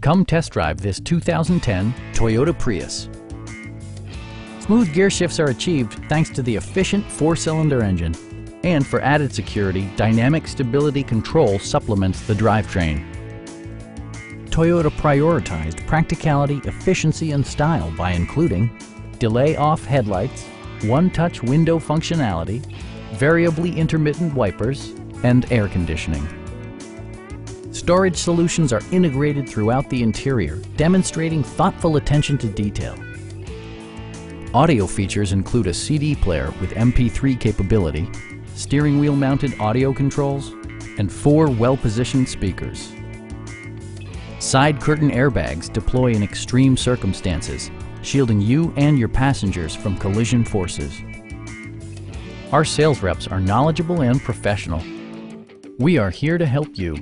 Come test drive this 2010 Toyota Prius. Smooth gear shifts are achieved thanks to the efficient four-cylinder engine. And for added security, Dynamic Stability Control supplements the drivetrain. Toyota prioritized practicality, efficiency, and style by including delay-off headlights, one-touch window functionality, variably intermittent wipers, and air conditioning. Storage solutions are integrated throughout the interior, demonstrating thoughtful attention to detail. Audio features include a CD player with MP3 capability, steering wheel mounted audio controls, and four well-positioned speakers. Side curtain airbags deploy in extreme circumstances, shielding you and your passengers from collision forces. Our sales reps are knowledgeable and professional. We are here to help you.